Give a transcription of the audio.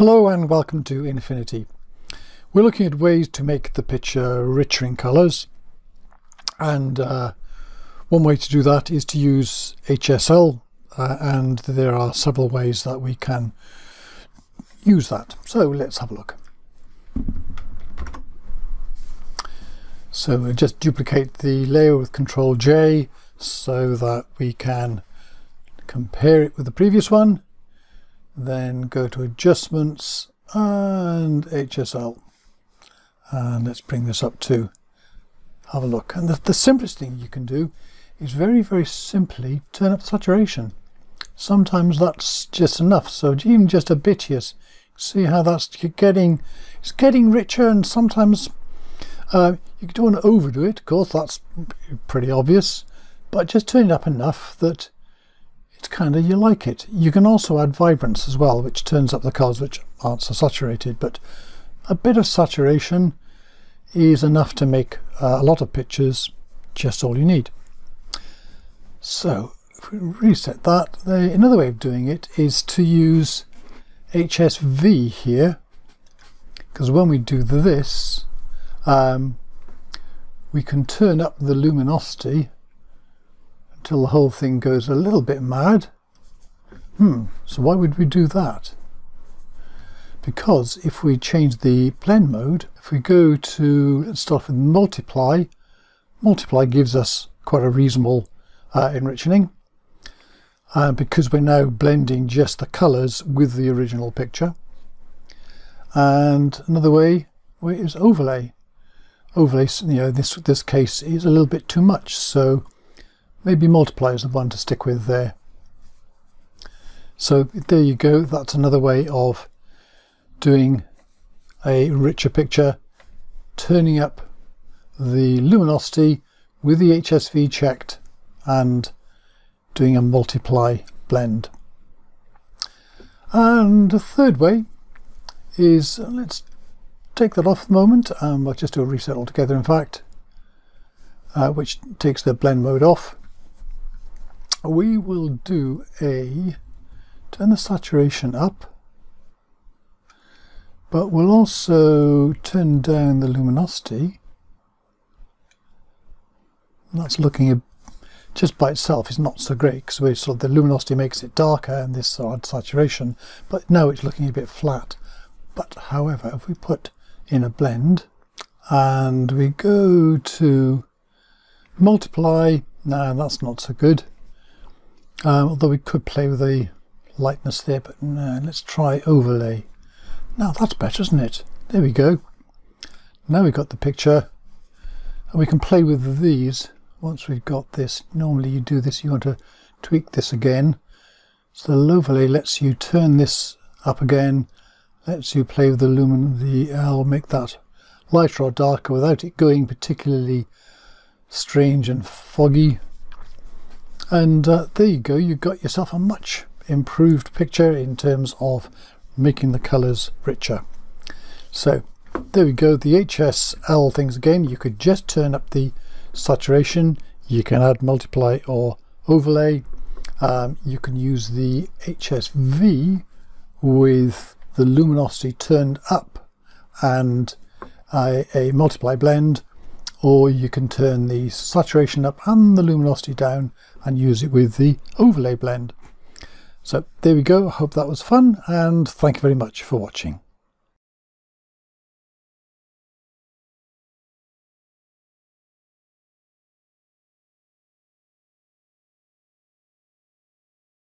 Hello and welcome to InAffinity. We're looking at ways to make the picture richer in colours and uh, one way to do that is to use HSL uh, and there are several ways that we can use that. So let's have a look. So just duplicate the layer with Control J so that we can compare it with the previous one then go to adjustments and HSL and let's bring this up to have a look. And the, the simplest thing you can do is very very simply turn up saturation. Sometimes that's just enough. So even just a bit here see how that's getting it's getting richer and sometimes uh, you don't want to overdo it. Of course that's pretty obvious. But just turn it up enough that it's kind of you like it. You can also add vibrance as well, which turns up the colours which aren't so saturated, but a bit of saturation is enough to make uh, a lot of pictures just all you need. So if we reset that, the, another way of doing it is to use HSV here, because when we do this, um, we can turn up the luminosity until the whole thing goes a little bit mad. Hmm, so why would we do that? Because if we change the blend mode, if we go to, let's start with multiply, multiply gives us quite a reasonable uh, enriching. Uh, because we're now blending just the colours with the original picture. And another way is overlay. Overlay, you know, this this case is a little bit too much, so maybe multiply is the one to stick with there. So there you go, that's another way of doing a richer picture, turning up the luminosity with the HSV checked and doing a multiply blend. And the third way is, let's take that off the moment, um, I'll just do a reset altogether in fact, uh, which takes the blend mode off we will do a turn the saturation up but we'll also turn down the luminosity. That's looking a, just by itself is not so great because we sort of the luminosity makes it darker and this odd saturation but now it's looking a bit flat. But however if we put in a blend and we go to multiply now that's not so good um, although we could play with the lightness there, but no, let's try overlay. Now that's better, isn't it? There we go. Now we've got the picture and we can play with these once we've got this. Normally you do this, you want to tweak this again. So the overlay lets you turn this up again, lets you play with the lumen, the L, make that lighter or darker without it going particularly strange and foggy and uh, there you go you got yourself a much improved picture in terms of making the colors richer. So there we go the HSL things again. You could just turn up the saturation. You can add multiply or overlay. Um, you can use the HSV with the luminosity turned up and a, a multiply blend or you can turn the saturation up and the luminosity down and use it with the overlay blend. So there we go, I hope that was fun and thank you very much for watching.